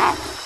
Ah!